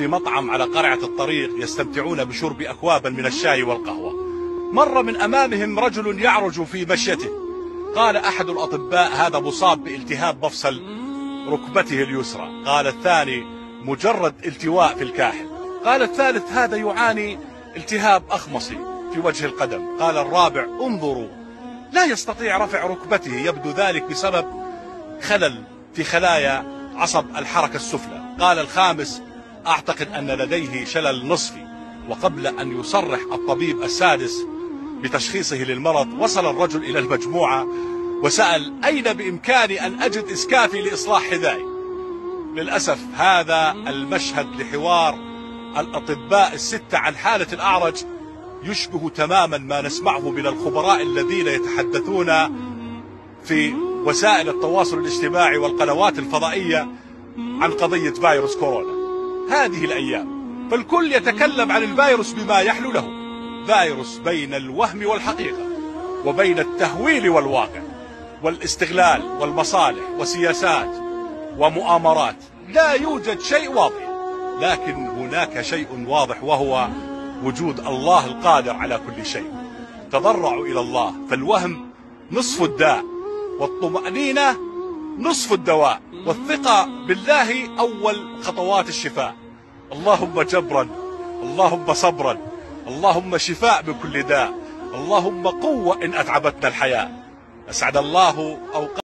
في مطعم على قرعة الطريق يستمتعون بشرب أكوابا من الشاي والقهوة. مر من أمامهم رجل يعرج في مشيته. قال أحد الأطباء هذا مصاب بالتهاب مفصل ركبته اليسرى. قال الثاني مجرد التواء في الكاحل. قال الثالث هذا يعاني التهاب أخمصي في وجه القدم. قال الرابع انظروا لا يستطيع رفع ركبته يبدو ذلك بسبب خلل في خلايا عصب الحركة السفلى. قال الخامس أعتقد أن لديه شلل نصفي وقبل أن يصرح الطبيب السادس بتشخيصه للمرض وصل الرجل إلى المجموعة وسأل أين بإمكاني أن أجد إسكافي لإصلاح حذائي؟ للأسف هذا المشهد لحوار الأطباء الستة عن حالة الأعرج يشبه تماما ما نسمعه من الخبراء الذين يتحدثون في وسائل التواصل الاجتماعي والقنوات الفضائية عن قضية فيروس كورونا. هذه الأيام فالكل يتكلم عن الفيروس بما يحلو له. فيروس بين الوهم والحقيقة وبين التهويل والواقع والاستغلال والمصالح وسياسات ومؤامرات. لا يوجد شيء واضح لكن هناك شيء واضح وهو وجود الله القادر على كل شيء. تضرعوا إلى الله فالوهم نصف الداء والطمأنينة نصف الدواء والثقة بالله أول خطوات الشفاء. اللهم جبرا اللهم صبرا اللهم شفاء من كل داء اللهم قوة إن أتعبتنا الحياة أسعد الله أوقات